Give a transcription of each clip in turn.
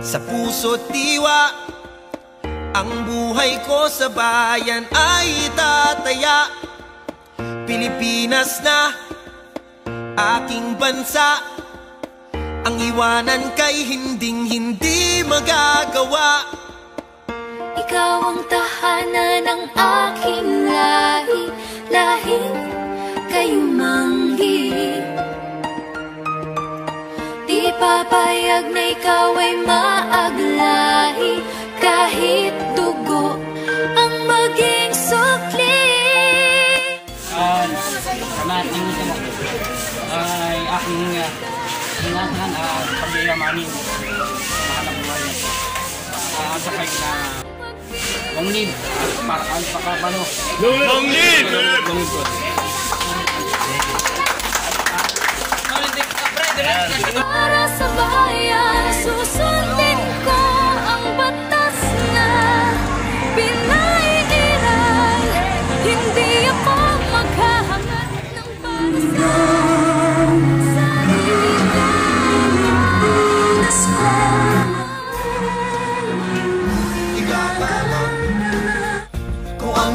Sa puso't diwa Ang buhay ko sa bayan ay tataya Pilipinas na Aking bansa Ang iwanan kay hinding hindi magagawa. Ikaw ang tahanan ng aking Di papayag na ikaw ay maaglahi Kahit dugo ang maging sukli uh, sa lahat ng ito ay aking uh, hinahan at pagyayamanin sa hanap buhay. Uh, sa kayo na Longlin at paraan pa ka ano? Longlin! Longlin ko. Para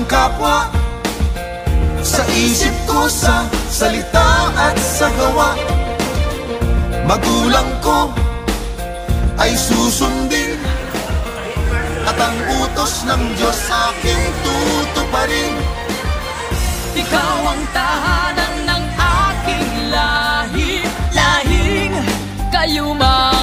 kapwa. Sa isip ko, sa salita at sa gawa. Magulang ko ay susundin. At ang utos ng Diyos aking tutuparin. Ikaw ang tahanan ng aking lahi. Lahing kayumanggi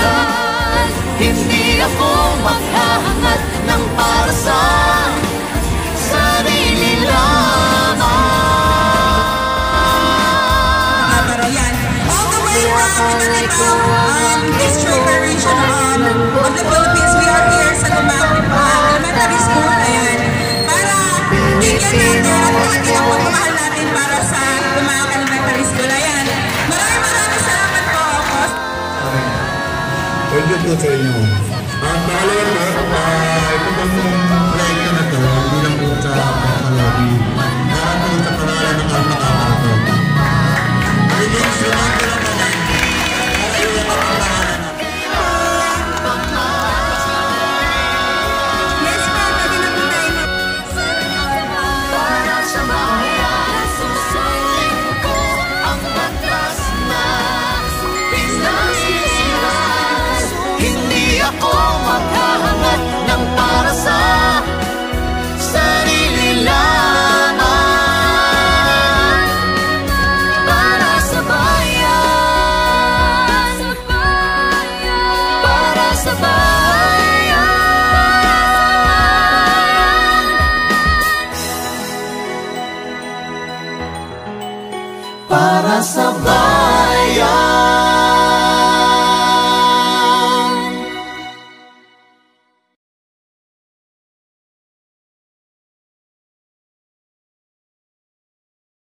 pinaiilan. Hindi ako maghahangat ng para sa sarili lamang. Pero yan, all the way from Ibanibao, um, District or Region um, of the Philippines, we are here sa Lumang uh, Elementary School. Ayan. Para bigyan natin करनी चाहिए और पहले Para sa bayan